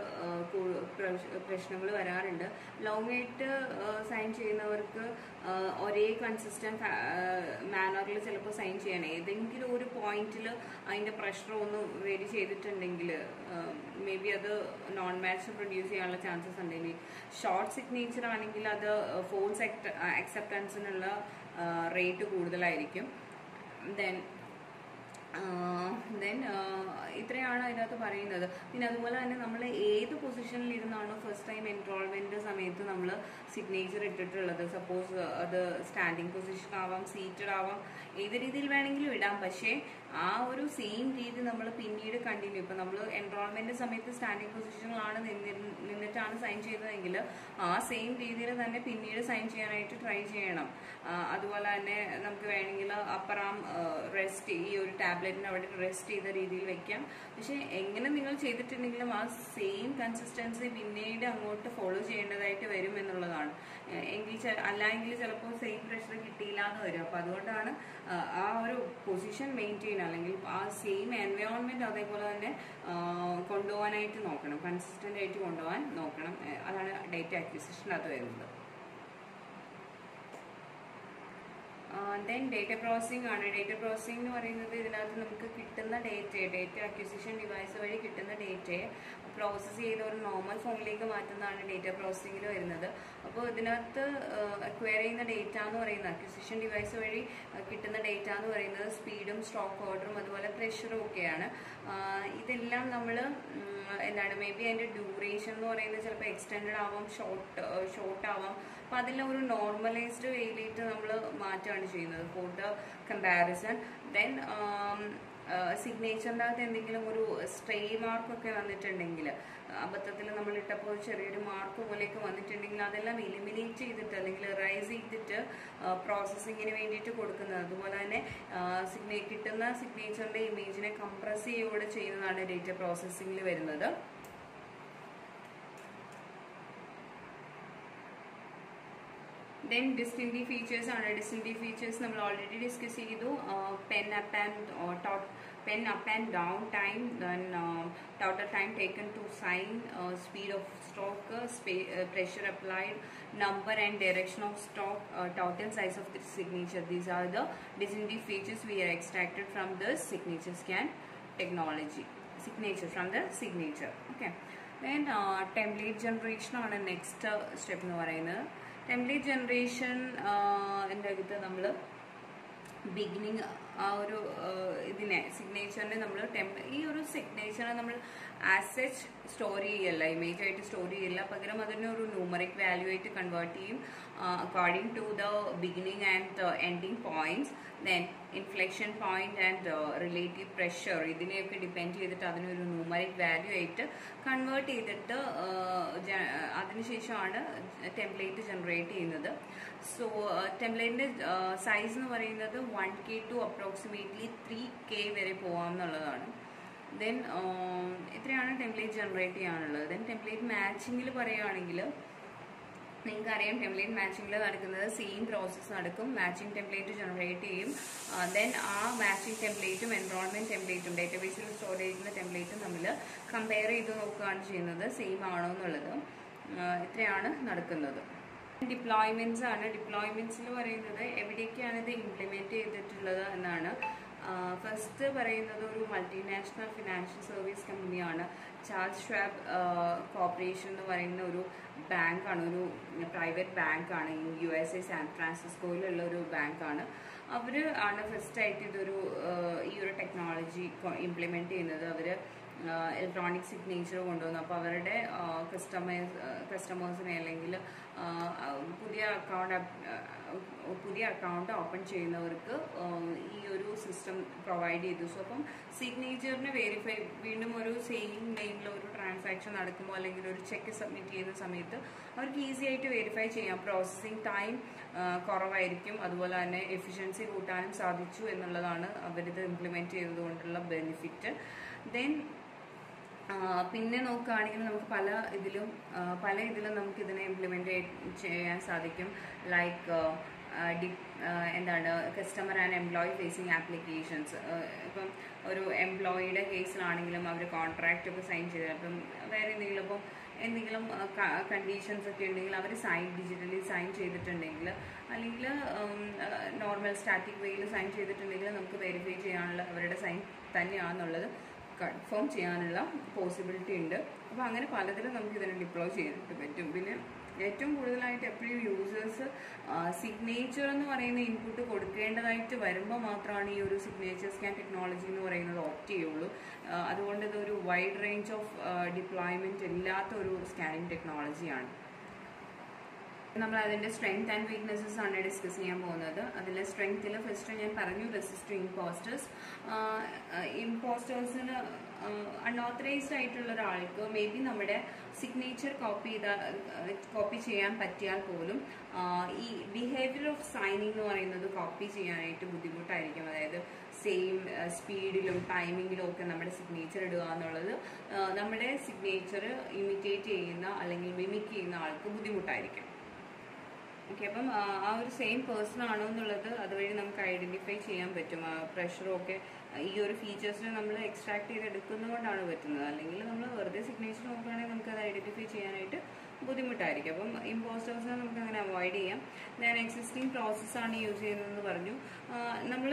പ്രശ്നങ്ങൾ വരാറുണ്ട്. ലോങ് ആയിട്ട് സൈൻ ചെയ്യുന്നവർക്ക് ഒരേ കൺസിസ്റ്റന്റ് മാനറിൽ ചിലപ്പോൾ സൈൻ ചെയ്യണം. ഏതെങ്കിലും ഒരു പോയിന്റിൽ അതിന്റെ പ്രഷർ ഒന്ന് വേരി ചെയ്തിട്ടുണ്ടെങ്കിൽ മേ ബി അത് നോൺ മാച്ച് പ്രൊഡ്യൂസ് ചെയ്യാനുള്ള ചാൻസസ് ഉണ്ട്. ഇനി ഷോർട്ട് സിഗ്നേച്ചർ ആണെങ്കിൽ അത് ഫോൾസ് അക്സെപ്റ്റൻസിനുള്ള റേറ്റ് കൂടുതലായിരിക്കും. ദെൻ ദെൻ ഇത്രയാണ് അതിനകത്ത് പറയുന്നത്. പിന്നെ അതുപോലെ തന്നെ നമ്മൾ ഏത് പൊസിഷനിൽ ഇരുന്നാണോ ഫസ്റ്റ് ടൈം എൻറോൾമെന്റ് സമയത്ത് നമ്മൾ സിഗ്നേച്ചർ ഇട്ടിട്ടുള്ളത്. സപ്പോസ് അത് സ്റ്റാൻഡിങ് പൊസിഷൻ ആവാം സീറ്റഡ് ആവാം ഏത് രീതിയിൽ വേണമെങ്കിലും ഇടാം. പക്ഷേ ആ ഒരു സെയിം രീതി നമ്മൾ പിന്നീട് കണ്ടിന്യൂ ഇപ്പം നമ്മൾ എൻറോൾമെന്റ് സമയത്ത് സ്റ്റാൻഡിങ് പൊസിഷനിലാണ് നിന്നിട്ടാണ് സൈൻ ചെയ്തതെങ്കിൽ ആ സെയിം രീതിയിൽ തന്നെ പിന്നീട് സൈൻ ചെയ്യാനായിട്ട് ട്രൈ ചെയ്യണം. അതുപോലെ തന്നെ നമുക്ക് വേണമെങ്കിൽ അപ്പർ ആം റെസ്റ്റ് ഈ ഒരു ടാബ്ലറ്റിന് അവിടെ റെസ്റ്റ് ചെയ്ത രീതിയിൽ വെക്കാം. പക്ഷെ എങ്ങനെ നിങ്ങൾ ചെയ്തിട്ടുണ്ടെങ്കിലും ആ സെയിം കൺസിസ്റ്റൻസി പിന്നീട് അങ്ങോട്ട് ഫോളോ ചെയ്യേണ്ടതായിട്ട് വരും എന്നുള്ളതാണ്. എങ്കിൽ അല്ലെങ്കിൽ ചിലപ്പോൾ സെയിം പ്രഷർ കിട്ടിയില്ല എന്ന് വരും. അപ്പോൾ അതുകൊണ്ടാണ് ആ ഒരു പൊസിഷൻ മെയിന്റെയിൻ അല്ലെങ്കിൽ ആ സെയിം എൻവയോൺമെന്റ് അതേപോലെ തന്നെ കൊണ്ടുപോകാനായിട്ട് നോക്കണം. കൺസിസ്റ്റന്റ് ആയിട്ട് കൊണ്ടുപോകാൻ നോക്കണം. അതാണ് ഡേറ്റ അക്വിസിഷനകത്ത് വരുന്നത്. ദെൻ ഡേറ്റ പ്രോസസ്സിംഗ് ആണ്. ഡേറ്റ പ്രോസസ്സിംഗ് എന്ന് പറയുന്നത് ഇതിനകത്ത് നമുക്ക് കിട്ടുന്ന ഡേറ്റയെ ഡേറ്റ അക്വിസിഷൻ ഡിവൈസ് വഴി കിട്ടുന്ന ഡേറ്റയെ പ്രോസസ്സ് ചെയ്ത് ഒരു നോർമൽ ഫോമിലേക്ക് മാറ്റുന്നതാണ് ഡേറ്റ പ്രോസസ്സിങ്ങിൽ വരുന്നത്. അപ്പോൾ ഇതിനകത്ത് അക്വയർ ചെയ്യുന്ന ഡേറ്റ എന്ന് പറയുന്നത് അക്വിസിഷൻ ഡിവൈസ് വഴി കിട്ടുന്ന ഡേറ്റ എന്ന് പറയുന്നത് സ്പീഡും സ്റ്റോക്ക് ഓർഡറും അതുപോലെ പ്രഷറും ഒക്കെയാണ്. ഇതെല്ലാം നമ്മൾ എന്താണ് മേ ബി അതിന്റെ ഡ്യൂറേഷൻ എന്ന് പറയുന്നത് ചിലപ്പോൾ എക്സ്റ്റെൻഡ് ആവാം ഷോർട്ട് ഷോർട്ട് ആവാം. അപ്പോൾ അതെല്ലാം ഒരു നോർമലൈസ്ഡ് വേയിലേക്ക് നമ്മൾ മാറ്റുകയാണ് ചെയ്യുന്നത് ഫോർ ദ കമ്പാരിസൺ ദെൻ സിഗ്നേച്ചറിന്റെ അകത്ത് എന്തെങ്കിലും ഒരു സ്ട്രേ മാർക്കൊക്കെ വന്നിട്ടുണ്ടെങ്കിൽ അബദ്ധത്തിൽ നമ്മൾ ഇട്ടപ്പോൾ ചെറിയൊരു മാർക്ക് പോലെയൊക്കെ വന്നിട്ടുണ്ടെങ്കിൽ അതെല്ലാം എലിമിനേറ്റ് ചെയ്തിട്ട് അല്ലെങ്കിൽ റൈസ് ചെയ്തിട്ട് പ്രോസസ്സിങ്ങിന് വേണ്ടിയിട്ട് കൊടുക്കുന്നത്. അതുപോലെ തന്നെ സിഗ്നേ കിട്ടുന്ന സിഗ്നേച്ചറിന്റെ ഇമേജിനെ കംപ്രസ് ചെയ്യുകയോടെ ചെയ്യുന്നതാണ് ഡേറ്റ പ്രോസസ്സിങ്ങിൽ വരുന്നത്. ദെൻ ഡിസ്റ്റിൻറ്റീവ് ഫീച്ചേഴ്സ് ആണ് ഡിസ്റ്റിൻറ്റീവ് ഫീച്ചേഴ്സ് നമ്മൾ ഓൾറെഡി ഡിസ്കസ് ചെയ്തു pen up and tot pen up and down time then uh, total time taken to sign uh, speed of stroke uh, spa- uh, pressure applied number and direction of stroke uh, total size of the signature these are the distinctive features we are extracted from the signature scan technology signature from the signature okay then uh, template generation ആണ് next step എന്ന് പറയുന്നത് template generation എന്റെ അകത്ത് നമ്മൾ beginning ആ ഒരു ഇതിനെ സിഗ്നേച്ചറിനെ നമ്മൾ ടെമ്പ ഈ ഒരു സിഗ്നേച്ചറിനെ നമ്മൾ ആസെറ്റ് സ്റ്റോർ ചെയ്യല്ല ഇമേജ് ആയിട്ട് സ്റ്റോർ ചെയ്യില്ല. പകരം അതിനെ ഒരു ന്യൂമറിക് വാല്യൂ ആയിട്ട് കൺവേർട്ട് ചെയ്യും according to the beginning and ending points then inflection point and relative pressure ഇതിനെയൊക്കെ ഡിപ്പെൻഡ് ചെയ്തിട്ട് അതിനൊരു ന്യൂമറിക് വാല്യൂ ആയിട്ട് കൺവേർട്ട് ചെയ്തിട്ട് അതിനുശേഷമാണ് ടെംപ്ലേറ്റ് ജനറേറ്റ് ചെയ്യുന്നത്. സോ ടെംപ്ലേറ്റിന്റെ സൈസ് എന്ന് പറയുന്നത് one K to approximately three K വരെ പോകാം എന്നുള്ളതാണ് ദെൻ ഇത്രയാണ് ടെംപ്ലേറ്റ് ജനറേറ്റ് ചെയ്യാനുള്ളത്? ദെൻ ടെംപ്ലേറ്റ് മാച്ചിങ്ങിൽ പറയുകയാണെങ്കിൽ നിങ്ങൾക്ക് അറിയാം ടെംപ്ലേറ്റ് മാച്ചിങ്ങിൽ നടക്കുന്നത് സെയിം പ്രോസസ്സ് നടക്കും. മാച്ചിങ് ടെംപ്ലേറ്റ് ജനറേറ്റ് ചെയ്യും. ദെൻ ആ മാച്ചിങ് ടെംപ്ലേറ്റും എൻറോൾമെന്റ് ടെംപ്ലേറ്റും ഡേറ്റാബേസിൽ സ്റ്റോർ ചെയ്യുന്ന ടെംപ്ലേറ്റും തമ്മിൽ കമ്പയർ ചെയ്ത് നോക്കുകയാണ് ചെയ്യുന്നത്. സെയിം ആണോ എന്നുള്ളത്. ഇത്രയാണ് നടക്കുന്നത്? ഡിപ്ലോയ്മെന്റ്സ് ആണ്. ഡിപ്ലോയ്മെന്റ്സിൽ പറയുന്നത് എവിടേക്കാണ് ഇത് ഇംപ്ലിമെന്റ് ചെയ്തിട്ടുള്ളത് എന്നാണ്. ഫസ്റ്റ് പറയുന്നത് ഒരു മൾട്ടിനാഷണൽ ഫിനാൻഷ്യൽ സർവീസ് കമ്പനിയാണ് ചാൾസ് ഷ്വാബ് കോർപ്പറേഷൻ എന്ന് പറയുന്ന ഒരു ബാങ്കാണ്. ഒരു പ്രൈവറ്റ് ബാങ്കാണ്. യു എസ് എ സാൻ ഫ്രാൻസിസ്കോയിലുള്ള ഒരു ബാങ്കാണ്. അവർ ആണ് ഫസ്റ്റായിട്ട് ഇതൊരു ഈ ഒരു ടെക്നോളജി ഇംപ്ലിമെന്റ് ചെയ്യുന്നത്. അവർ ഇലക്ട്രോണിക് സിഗ്നേച്ചർ കൊണ്ടുവന്നു. അപ്പോൾ അവരുടെ കസ്റ്റമേഴ്സ് കസ്റ്റമേഴ്സിനെ അല്ലെങ്കിൽ പുതിയ അക്കൗണ്ട് പുതിയ അക്കൗണ്ട് ഓപ്പൺ ചെയ്യുന്നവർക്ക് ഈ ഒരു സിസ്റ്റം പ്രൊവൈഡ് ചെയ്തു. സോ അപ്പം സിഗ്നേച്ചറിന് വെരിഫൈ വീണ്ടും ഒരു സെയിം നെയിമിൽ ഒരു ട്രാൻസാക്ഷൻ നടക്കുമ്പോൾ അല്ലെങ്കിൽ ഒരു ചെക്ക് സബ്മിറ്റ് ചെയ്യുന്ന സമയത്ത് അവർക്ക് ഈസി ആയിട്ട് വെരിഫൈ ചെയ്യാം. പ്രോസസ്സിംഗ് ടൈം കുറവായിരിക്കും. അതുപോലെ തന്നെ എഫിഷ്യൻസി കൂട്ടാനും സാധിച്ചു എന്നുള്ളതാണ് അവരിത് ഇംപ്ലിമെന്റ് ചെയ്തതുകൊണ്ടുള്ള ബെനിഫിറ്റ് ദെൻ പിന്നെ നോക്കുകയാണെങ്കിൽ നമുക്ക് പല ഇതിലും പല ഇതിലും നമുക്ക് ഇതിനെ ഇംപ്ലിമെന്റ് ചെയ്യാൻ സാധിക്കും. ലൈക്ക് ഡി എന്താണ് customer and employee facing applications ഇപ്പം ഒരു എംപ്ലോയിയുടെ കേസിലാണെങ്കിലും അവർ കോൺട്രാക്റ്റ് ഒക്കെ സൈൻ ചെയ്ത് അപ്പം വേറെ എന്തെങ്കിലും ഇപ്പം എന്തെങ്കിലും കണ്ടീഷൻസ് ഒക്കെ ഉണ്ടെങ്കിൽ അവർ സൈൻ ഡിജിറ്റലി സൈൻ ചെയ്തിട്ടുണ്ടെങ്കിൽ അല്ലെങ്കിൽ നോർമൽ സ്റ്റാറ്റിക് വേയിൽ സൈൻ ചെയ്തിട്ടുണ്ടെങ്കിൽ നമുക്ക് വെരിഫൈ ചെയ്യാനുള്ള അവരുടെ സൈൻ തന്നെയാണെന്നുള്ളത് കൺഫേം ചെയ്യാനുള്ള പോസിബിലിറ്റി ഉണ്ട്. അപ്പോൾ അങ്ങനെ പലതിലും നമുക്ക് ഇതിനെ ഡിപ്ലോയ് ചെയ്യാനായിട്ട് പറ്റും. പിന്നെ ഏറ്റവും കൂടുതലായിട്ട് എപ്പോഴും യൂസേഴ്സ് സിഗ്നേച്ചർ എന്ന് പറയുന്ന ഇൻപുട്ട് കൊടുക്കേണ്ടതായിട്ട് വരുമ്പോൾ മാത്രമാണ് ഈ ഒരു സിഗ്നേച്ചർ സ്കാൻ ടെക്നോളജി എന്ന് പറയുന്നത് ഓപ്റ്റ് ചെയ്യുള്ളൂ. അതുകൊണ്ട് ഇതൊരു വൈഡ് റേഞ്ച് ഓഫ് ഡിപ്ലോയ്മെന്റ് ഇല്ലാത്ത ഒരു സ്കാനിങ് ടെക്നോളജിയാണ് നമ്മൾ അതിന്റെ സ്ട്രെങ്ത് ആൻഡ് വീക്ക്നെസ്സസ് ആണ് ഡിസ്കസ് ചെയ്യാൻ പോകുന്നത്. അതിലെ സ്ട്രെങ്ത്തിൽ ഫസ്റ്റ് ഞാൻ പറഞ്ഞു റെസിസ്റ്റ് ഇമ്പോസ്റ്റേഴ്സ് ഇമ്പോസ്റ്റേഴ്സിന് അൺഓത്തറൈസ്ഡ് ആയിട്ടുള്ള ഒരാൾക്ക് മേ ബി നമ്മുടെ സിഗ്നേച്ചർ കോപ്പി ചെയ്താൽ കോപ്പി ചെയ്യാൻ പറ്റിയാൽ പോലും ഈ ബിഹേവിയർ ഓഫ് സൈനിങ് എന്ന് പറയുന്നത് കോപ്പി ചെയ്യാനായിട്ട് ബുദ്ധിമുട്ടായിരിക്കും. അതായത് സെയിം സ്പീഡിലും ടൈമിങ്ങിലും ഒക്കെ നമ്മുടെ സിഗ്നേച്ചർ ഇടുക എന്നുള്ളത് നമ്മുടെ സിഗ്നേച്ചർ ഇമിറ്റേറ്റ് ചെയ്യുന്ന അല്ലെങ്കിൽ മിമിക് ചെയ്യുന്ന ആൾക്ക് ബുദ്ധിമുട്ടായിരിക്കും. ഓക്കെ അപ്പം ആ, ഒരു സെയിം പേഴ്സൺ ആണോ എന്നുള്ളത് അതുവഴി നമുക്ക് ഐഡന്റിഫൈ ചെയ്യാൻ പറ്റും. ആ പ്രഷറും ഒക്കെ ഈ ഒരു ഫീച്ചേഴ്സിനെ നമ്മൾ എക്സ്ട്രാക്ട് ചെയ്ത് എടുക്കുന്നതുകൊണ്ടാണ് പറ്റുന്നത്. അല്ലെങ്കിൽ നമ്മൾ വെറുതെ സിഗ്നേച്ചർ നോക്കുകയാണെങ്കിൽ നമുക്ക് അത് ഐഡന്റിഫൈ ചെയ്യാനായിട്ട് ബുദ്ധിമുട്ടായിരിക്കും. അപ്പം ഇമ്പോസ്റ്റേഴ്സിനെ നമുക്ക് അങ്ങനെ അവോയ്ഡ് ചെയ്യാം. ഞാൻ എക്സിസ്റ്റിംഗ് പ്രോസസ്സാണ് യൂസ് ചെയ്യുന്നതെന്ന് പറഞ്ഞു. നമ്മൾ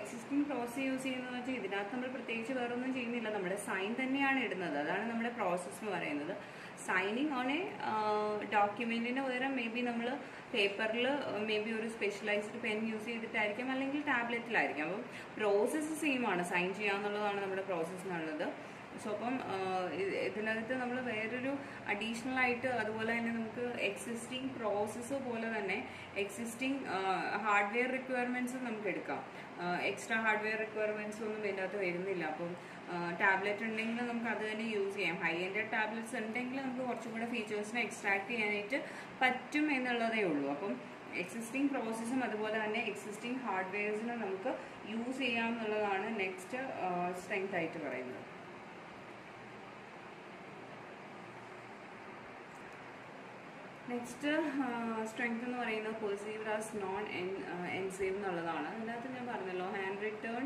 എക്സിസ്റ്റിംഗ് പ്രോസസ്സ് യൂസ് ചെയ്യുന്നതെന്ന് വെച്ചാൽ ഇതിനകത്ത് നമ്മൾ പ്രത്യേകിച്ച് വേറൊന്നും ചെയ്യുന്നില്ല. നമ്മുടെ സൈൻ തന്നെയാണ് ഇടുന്നത്. അതാണ് നമ്മുടെ പ്രോസസ്സ് എന്ന് പറയുന്നത്. സൈനിങ് ഓൺ എ ഡോക്യുമെന്റിന് പകരം മേ ബി നമ്മൾ പേപ്പറിൽ മേ ബി ഒരു സ്പെഷ്യലൈസ്ഡ് പെൻ യൂസ് ചെയ്തിട്ടായിരിക്കും അല്ലെങ്കിൽ ടാബ്ലറ്റിലായിരിക്കും അപ്പം പ്രോസസ്സ് സെയിം ആണ്. സൈൻ ചെയ്യാന്നുള്ളതാണ് നമ്മുടെ പ്രോസസ്സ് എന്നുള്ളത് സോ അപ്പം ഇതിനകത്ത് നമ്മൾ വേറൊരു അഡീഷണൽ ആയിട്ട് അതുപോലെ തന്നെ നമുക്ക് എക്സിസ്റ്റിംഗ് പ്രോസസ്സ് പോലെ തന്നെ എക്സിസ്റ്റിംഗ് ഹാർഡ്വെയർ റിക്വയർമെന്റ്സും നമുക്ക് എടുക്കാം. എക്സ്ട്രാ ഹാർഡ്വെയർ റിക്വയർമെന്റ്സ് ഒന്നും ഇതിനകത്ത് വരുന്നില്ല. അപ്പം ടാബ്ലറ്റ് ഉണ്ടെങ്കിൽ നമുക്ക് അത് തന്നെ യൂസ് ചെയ്യാം. ഹൈ എൻഡ് ടാബ്ലറ്റ്സ് ഉണ്ടെങ്കിൽ നമുക്ക് കുറച്ചും കൂടെ ഫീച്ചേഴ്സിനെ എക്സ്ട്രാക്ട് ചെയ്യാനായിട്ട് പറ്റും എന്നുള്ളതേ ഉള്ളൂ. അപ്പം എക്സിസ്റ്റിംഗ് പ്രോസസ്സും അതുപോലെ തന്നെ എക്സിസ്റ്റിംഗ് ഹാർഡ്വെയർസിനും നമുക്ക് യൂസ് ചെയ്യാം എന്നുള്ളതാണ് നെക്സ്റ്റ് സ്ട്രെങ്ത് ആയിട്ട് പറയുന്നത്. നെക്സ്റ്റ് സ്ട്രെങ്ത് എന്ന് പറയുന്നത് പെർസീവ്ഡ് നോൺ എൻസേവ് എന്നുള്ളതാണ്. അതിനകത്ത് ഞാൻ പറഞ്ഞല്ലോ ഹാൻഡ് റിട്ടേൺ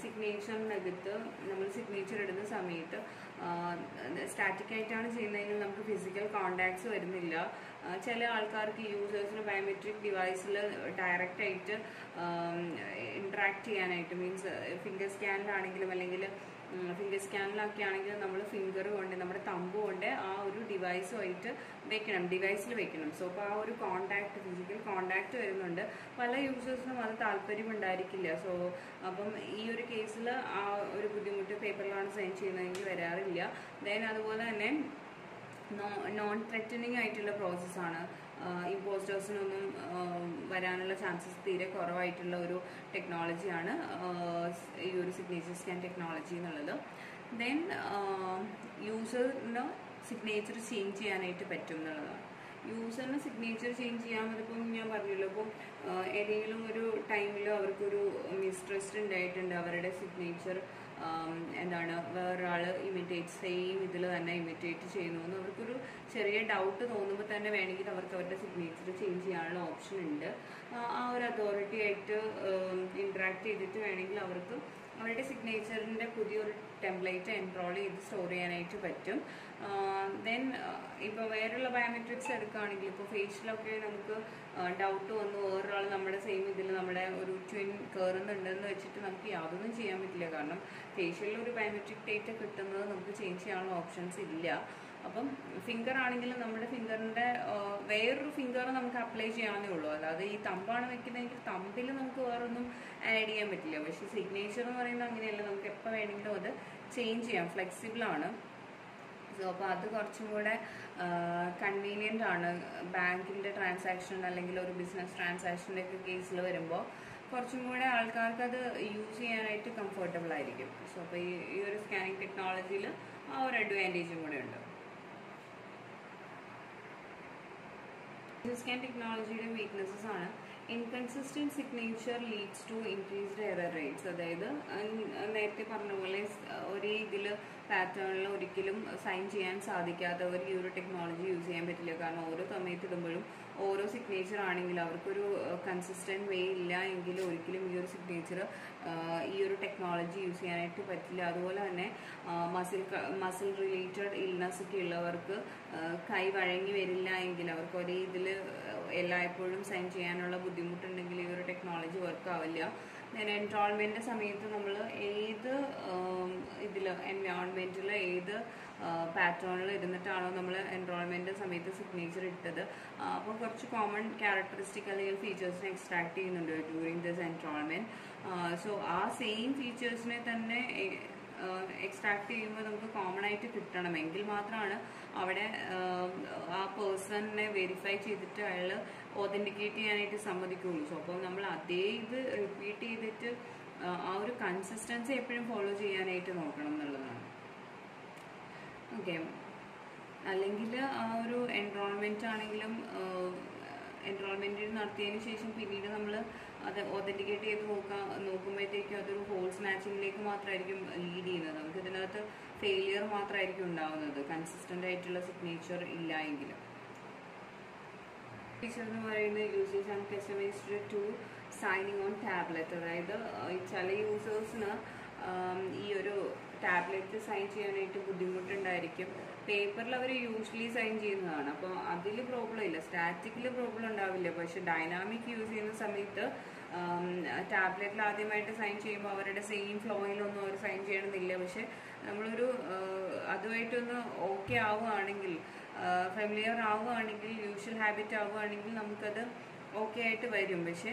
സിഗ്നേച്ചറിനകത്ത് നമ്മൾ സിഗ്നേച്ചർ ഇടുന്ന സമയത്ത് സ്റ്റാറ്റിക് ആയിട്ടാണ് ചെയ്യുന്നതെങ്കിൽ നമുക്ക് ഫിസിക്കൽ കോണ്ടാക്ട്സ് വരുന്നില്ല. ചില ആൾക്കാർക്ക് യൂസേഴ്സിന് ബയോമെട്രിക് ഡിവൈസിൽ ഡയറക്റ്റ് ആയിട്ട് ഇൻട്രാക്ട് ചെയ്യാനായിട്ട് മീൻസ് ഫിംഗർ സ്കാനിലാണെങ്കിലും അല്ലെങ്കിൽ ഫിംഗർ സ്കാനിലൊക്കെ ആണെങ്കിൽ നമ്മൾ ഫിംഗർ കൊണ്ട് നമ്മുടെ തമ്പ് കൊണ്ട് ആ ഒരു ഡിവൈസുമായിട്ട് വെക്കണം ഡിവൈസിൽ വെക്കണം. സോ അപ്പോൾ ആ ഒരു കോണ്ടാക്ട് ഫിസിക്കൽ കോണ്ടാക്ട് വരുന്നുണ്ട്. പല യൂസേഴ്സിനും അത് താല്പര്യമുണ്ടായിരിക്കില്ല. സോ അപ്പം ഈ ഒരു കേസിൽ ആ ഒരു ബുദ്ധിമുട്ട് പേപ്പറിലാണ് സൈൻ ചെയ്യുന്നതെങ്കിൽ വരാറില്ല. ദെൻ അതുപോലെ തന്നെ നോൺ ത്രെറ്റനിങ് ആയിട്ടുള്ള പ്രോസസ്സാണ് ഇമ്പോസ്റ്റേഴ്സിനൊന്നും വരാനുള്ള ചാൻസസ് തീരെ കുറവായിട്ടുള്ള ഒരു ടെക്നോളജിയാണ് ഈ ഒരു സിഗ്നേച്ചർ സ്കാൻ ടെക്നോളജി എന്നുള്ളത്. ദെൻ യൂസറിന് സിഗ്നേച്ചർ ചേഞ്ച് ചെയ്യാനായിട്ട് പറ്റും എന്നുള്ളതാണ്. യൂസറിന് സിഗ്നേച്ചർ ചേഞ്ച് ചെയ്യാൻ അതിപ്പം ഞാൻ പറഞ്ഞല്ലോ ഇപ്പം ഏതെങ്കിലും ഒരു ടൈമിലോ അവർക്കൊരു മിസ്ട്രസ്റ്റ് ഉണ്ടായിട്ടുണ്ട് അവരുടെ സിഗ്നേച്ചർ എന്താണ് വേറൊരാൾ ഇമിറ്റേറ്റ് സെയിം ഇതിൽ തന്നെ ഇമിറ്റേറ്റ് ചെയ്യുന്നു എന്ന് അവർക്കൊരു ചെറിയ ഡൗട്ട് തോന്നുമ്പോൾ തന്നെ വേണമെങ്കിൽ അവർക്ക് അവരുടെ സിഗ്നേച്ചർ ചേഞ്ച് ചെയ്യാനുള്ള ഓപ്ഷൻ ഉണ്ട്. ആ, ഒരു അതോറിറ്റി ആയിട്ട് ഇൻട്രാക്ട് ചെയ്തിട്ട് വേണമെങ്കിൽ അവർക്ക് അവരുടെ സിഗ്നേച്ചറിന്റെ പുതിയൊരു ടെംപ്ലേറ്റ് എൻറോൾ ചെയ്ത് സ്റ്റോർ ചെയ്യാനായിട്ട് പറ്റും. ദെൻ ഇപ്പോൾ വേറെയുള്ള ബയോമെട്രിക്സ് എടുക്കുകയാണെങ്കിൽ ഇപ്പോൾ ഫേഷ്യലൊക്കെ നമുക്ക് ഡൗട്ട് വന്ന്. വേറൊരാൾ നമ്മുടെ സെയിം ഇതിൽ നമ്മുടെ ഒരു ട്വിൻ കയറുന്നുണ്ടെന്ന് വെച്ചിട്ട് നമുക്ക് യാതൊന്നും ചെയ്യാൻ പറ്റില്ല. കാരണം ഫേഷ്യലിൽ ഒരു ബയോമെട്രിക് ഡേറ്റ കിട്ടുന്നത് നമുക്ക് ചേഞ്ച് ചെയ്യാനുള്ള ഓപ്ഷൻസ് ഇല്ല. അപ്പം ഫിംഗർ ആണെങ്കിലും നമ്മുടെ ഫിംഗറിന്റെ വേറൊരു ഫിംഗർ നമുക്ക് അപ്ലൈ ചെയ്യാവുന്നേ ഉള്ളൂ. അല്ലാതെ ഈ തമ്പാണ് വെക്കുന്നതെങ്കിൽ തമ്പിൽ നമുക്ക് വേറൊന്നും ആഡ് ചെയ്യാൻ പറ്റില്ല. പക്ഷെ സിഗ്നേച്ചർ എന്ന് പറയുന്നത് അങ്ങനെയല്ല. നമുക്ക് എപ്പോൾ വേണമെങ്കിലും അത് ചേഞ്ച് ചെയ്യാം. ഫ്ലെക്സിബിൾ ആണ്. സോ അപ്പോൾ അത് കുറച്ചും കൂടെ കൺവീനിയന്റ് ആണ്. ബാങ്കിന്റെ ട്രാൻസാക്ഷൻ അല്ലെങ്കിൽ ഒരു ബിസിനസ് ട്രാൻസാക്ഷന്റെ ഒക്കെ കേസിൽ വരുമ്പോൾ കുറച്ചും കൂടെ ആൾക്കാർക്ക് അത് യൂസ് ചെയ്യാനായിട്ട് കംഫർട്ടബിൾ ആയിരിക്കും. സോ അപ്പോൾ ഈ ഒരു സ്കാനിങ് ടെക്നോളജിയിൽ ആ ഒരു അഡ്വാന്റേജും കൂടെ ഉണ്ട്. സ്കാൻ ടെക്നോളജിയുടെ വീക്ക്നെസ്സസ് ആണ് inconsistent signature leads to increased error rates അതായത് നേരത്തെ പറഞ്ഞ പോലെ ഒരേ ഇതിൽ പാറ്റേണിൽ ഒരിക്കലും സൈൻ ചെയ്യാൻ സാധിക്കാത്തവർ ഈ ഒരു ടെക്നോളജി യൂസ് ചെയ്യാൻ പറ്റില്ല. കാരണം ഓരോ സമയത്ത് ഇടുമ്പോഴും ഓരോ സിഗ്നേച്ചർ ആണെങ്കിൽ അവർക്കൊരു കൺസിസ്റ്റന്റ് വേ ഇല്ല എങ്കിൽ ഒരിക്കലും ഈ ഒരു സിഗ്നേച്ചർ ഈ ഒരു ടെക്നോളജി യൂസ് ചെയ്യാനായിട്ട് പറ്റില്ല. അതുപോലെ തന്നെ മസിൽ മസിൽ റിലേറ്റഡ് ഇൽനസ് ഒക്കെ ഉള്ളവർക്ക് കൈ വഴങ്ങി വരില്ല എങ്കിൽ അവർക്ക് ഒരേ ഇതിൽ എല്ലായ്പ്പോഴും സൈൻ ചെയ്യാനുള്ള ബുദ്ധിമുട്ടുണ്ടെങ്കിൽ ഈ ഒരു ടെക്നോളജി വർക്ക് ആവില്ല. ദെൻ എൻറോൾമെന്റ് സമയത്ത് നമ്മൾ ഏത് ഇതിൽ എൻവയോൺമെന്റിൽ ഏത് പാറ്റേണിൽ ഇരുന്നിട്ടാണോ നമ്മൾ എൻറോൾമെന്റ് സമയത്ത് സിഗ്നേച്ചർ ഇട്ടത്. അപ്പോൾ കുറച്ച് കോമൺ ക്യാരക്ടറിസ്റ്റിക് അല്ലെങ്കിൽ ഫീച്ചേഴ്സിനെ എക്സ്ട്രാക്ട് ചെയ്യുന്നുണ്ട് ഡ്യൂറിങ് ദിസ് എൻറോൾമെന്റ് സോ ആ സെയിം ഫീച്ചേഴ്സിനെ തന്നെ എക്സ്ട്രാക്ട് ചെയ്യുമ്പോൾ നമുക്ക് കോമൺ ആയിട്ട് കിട്ടണം. എങ്കിൽ മാത്രമാണ് അവിടെ ആ പേഴ്സണിനെ വെരിഫൈ ചെയ്തിട്ട് അയാൾ ഒതന്റിക്കേറ്റ് ചെയ്യാനായിട്ട് സമ്മതിക്കുകയുള്ളൂ. സോ അപ്പോൾ നമ്മൾ അതേ ഇത് റിപ്പീറ്റ് ചെയ്തിട്ട് ആ ഒരു കൺസിസ്റ്റൻസി എപ്പോഴും ഫോളോ ചെയ്യാനായിട്ട് നോക്കണം എന്നുള്ളതാണ്. ഓക്കെ അല്ലെങ്കിൽ ആ ഒരു എൻറോൾമെന്റ് ആണെങ്കിലും എൻറോൾമെന്റ് നടത്തിയതിന് ശേഷം പിന്നീട് നമ്മൾ അത് ഒതന്റിക്കേറ്റ് ചെയ്ത് നോക്കുക നോക്കുമ്പോഴത്തേക്കും അതൊരു ഹോൾസ് മാച്ചിങ്ങിലേക്ക് മാത്രമായിരിക്കും ലീഡ് ചെയ്യുന്നത്. നമുക്ക് ഇതിനകത്ത് ഫെയിലിയർ മാത്രമായിരിക്കും ഉണ്ടാവുന്നത്. കൺസിസ്റ്റന്റ് ആയിട്ടുള്ള സിഗ്നേച്ചർ ഇല്ല എങ്കിൽ ഫീച്ചർ എന്ന് പറയുന്നത് users and customised to signing on tablet അതായത് ചില യൂസേഴ്സിന് ഈ ഒരു ടാബ്ലറ്റ് സൈൻ ചെയ്യാനായിട്ട് ബുദ്ധിമുട്ടുണ്ടായിരിക്കും. പേപ്പറിൽ അവർ യൂഷ്വലി സൈൻ ചെയ്യുന്നതാണ്. അപ്പോൾ അതിൽ പ്രോബ്ലം ഇല്ല. സ്റ്റാറ്റിക്കിൽ പ്രോബ്ലം ഉണ്ടാവില്ല. പക്ഷെ ഡൈനാമിക് യൂസ് ചെയ്യുന്ന സമയത്ത് ടാബ്ലറ്റിൽ ആദ്യമായിട്ട് സൈൻ ചെയ്യുമ്പോൾ അവരുടെ സെയിം ഫ്ലോയിലൊന്നും അവർ സൈൻ ചെയ്യണമെന്നില്ല. പക്ഷെ നമ്മളൊരു അതുമായിട്ടൊന്ന് ഓക്കെ ആവുകയാണെങ്കിൽ ഫെമിലിയർ ആവുകയാണെങ്കിൽ യൂഷ്വൽ ഹാബിറ്റ് ആവുകയാണെങ്കിൽ നമുക്കത് ഓക്കെ ആയിട്ട് വരും. പക്ഷേ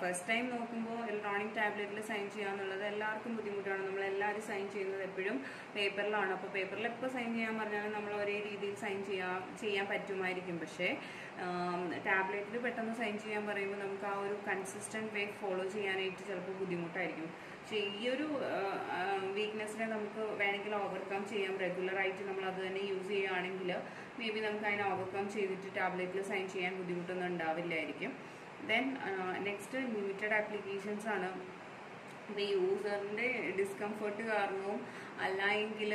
ഫസ്റ്റ് ടൈം നോക്കുമ്പോൾ ഇലക്ട്രോണിക് ടാബ്ലറ്റിൽ സൈൻ ചെയ്യാന്നുള്ളത് എല്ലാവർക്കും ബുദ്ധിമുട്ടാണ്. നമ്മൾ എല്ലാവരും സൈൻ ചെയ്യുന്നത് എപ്പോഴും പേപ്പറിലാണ് അപ്പോൾ പേപ്പറിൽ എപ്പോൾ സൈൻ ചെയ്യാൻ പറഞ്ഞാലും നമ്മൾ ഒരേ രീതിയിൽ സൈൻ ചെയ്യാൻ ചെയ്യാൻ പറ്റുമായിരിക്കും. പക്ഷേ ടാബ്ലറ്റിൽ പെട്ടെന്ന് സൈൻ ചെയ്യാൻ പറയുമ്പോൾ നമുക്ക് ആ ഒരു കൺസിസ്റ്റന്റ് വേ ഫോളോ ചെയ്യാനായിട്ട് ചിലപ്പോൾ ബുദ്ധിമുട്ടായിരിക്കും. പക്ഷേ ഈ ഒരു വീക്ക്നെസ്സിനെ നമുക്ക് വേണമെങ്കിൽ ഓവർകം ചെയ്യാം. റെഗുലറായിട്ട് നമ്മൾ അത് തന്നെ യൂസ് ചെയ്യുകയാണെങ്കിൽ മേ ബി നമുക്ക് അതിനെ ഓവർകം ചെയ്തിട്ട് ടാബ്ലറ്റിൽ സൈൻ ചെയ്യാൻ ബുദ്ധിമുട്ടൊന്നും ഉണ്ടാവില്ലായിരിക്കും. ദെൻ നെക്സ്റ്റ് ലിമിറ്റഡ് ആപ്ലിക്കേഷൻസ് ആണ്. ഇപ്പോൾ യൂസറിന്റെ ഡിസ്കംഫർട്ട് കാരണവും അല്ല എങ്കിൽ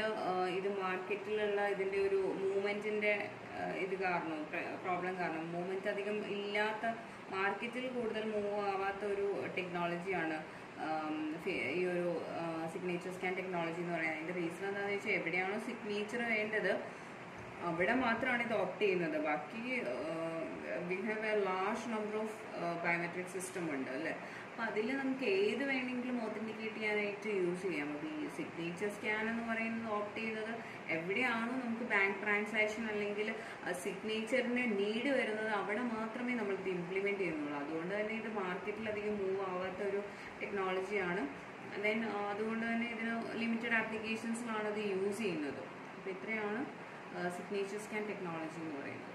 ഇത് മാർക്കറ്റിലുള്ള ഇതിന്റെ ഒരു മൂവ്മെന്റിന്റെ ഇത് കാരണവും പ്രോബ്ലം കാരണം. മൂവ്മെന്റ് അധികം ഇല്ലാത്ത മാർക്കറ്റിൽ കൂടുതൽ മൂവ് ആവാത്ത ഒരു ടെക്നോളജിയാണ് ഈ ഒരു സിഗ്നേച്ചർ സ്കാൻ ടെക്നോളജി എന്ന് പറയുന്നത്. അതിന്റെ റീസൺ എന്താണെന്ന് വെച്ചാൽ എവിടെയാണോ സിഗ്നേച്ചർ വേണ്ടത് അവിടെ മാത്രമാണ് ഇത് ഓപ്റ്റ് ചെയ്യുന്നത്. ബാക്കി we have a large number of biometric system ഉണ്ട് അല്ലേ? അപ്പം അതിൽ നമുക്ക് ഏത് വേണമെങ്കിലും ഓത്തന്റിക്കേറ്റ് ചെയ്യാനായിട്ട് യൂസ് ചെയ്യാം. അപ്പോൾ സിഗ്നേച്ചർ സ്കാൻ എന്ന് പറയുന്നത് ഓപ്റ്റ് ചെയ്തത് എവിടെയാണോ നമുക്ക് ബാങ്ക് ട്രാൻസാക്ഷൻ അല്ലെങ്കിൽ സിഗ്നേച്ചറിന് നീഡ് വരുന്നത് അവിടെ മാത്രമേ നമ്മൾ ഇത് ഇംപ്ലിമെന്റ് ചെയ്യുന്നുള്ളൂ. അതുകൊണ്ട് തന്നെ ഇത് മാർക്കറ്റിൽ അധികം മൂവ് ആവാത്ത ഒരു ടെക്നോളജിയാണ് ദെൻ അതുകൊണ്ട് തന്നെ ഇതിന് ലിമിറ്റഡ് ആപ്ലിക്കേഷൻസിലാണ് ഇത് യൂസ് ചെയ്യുന്നത്. അപ്പോൾ ഇത്രയാണ് സിഗ്നേച്ചർ സ്കാൻ ടെക്നോളജി എന്ന് പറയുന്നത്.